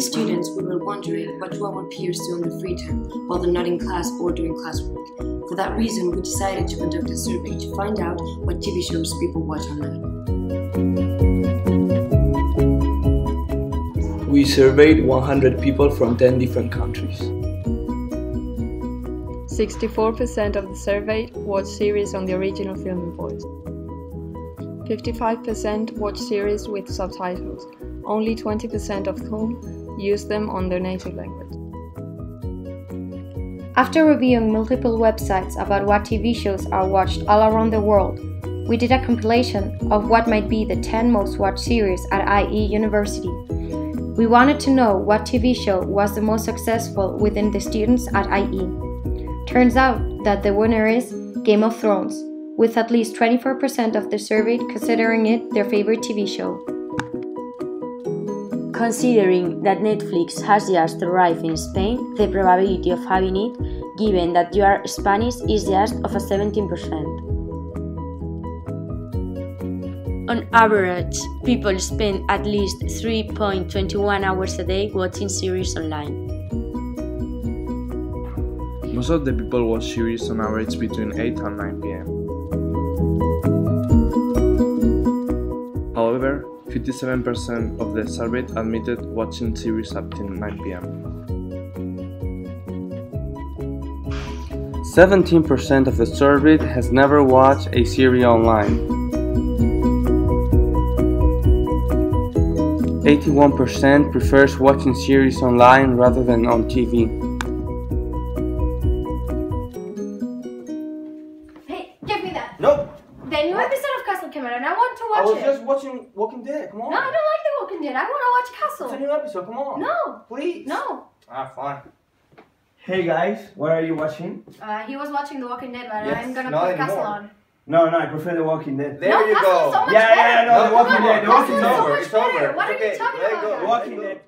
students, we were wondering what do our peers do in their free time while they're not in class or doing classwork. For that reason, we decided to conduct a survey to find out what TV shows people watch online. We surveyed 100 people from 10 different countries. 64% of the surveyed watch series on the original film in voice. 55% watch series with subtitles, only 20% of whom use them on their native language. After reviewing multiple websites about what TV shows are watched all around the world, we did a compilation of what might be the 10 most watched series at IE University we wanted to know what TV show was the most successful within the students at IE. Turns out that the winner is Game of Thrones, with at least 24% of the surveyed considering it their favorite TV show. Considering that Netflix has just arrived in Spain, the probability of having it, given that you are Spanish, is just of a 17%. On average, people spend at least 3.21 hours a day watching series online. Most of the people watch series on average between 8 and 9 pm. However, 57% of the surveyed admitted watching series up till 9 pm. 17% of the surveyed has never watched a series online. 81% prefers watching series online rather than on TV. The new episode of Castle came out and I want to watch it. I was it. just watching Walking Dead. Come on. No, I don't like The Walking Dead. I want to watch Castle. It's a new episode. Come on. No. Please. No. Ah, fine. Hey guys, what are you watching? Uh, he was watching The Walking Dead, but Yes, I'm gonna not put Castle on. No, no, I prefer The Walking Dead. There No, you Castle's go. so much yeah, yeah, better. yeah, no, The Walking come Dead. The Walking Castle's so Dead. much It's over. better. What are you okay, talking let about, go. The Walking Dead.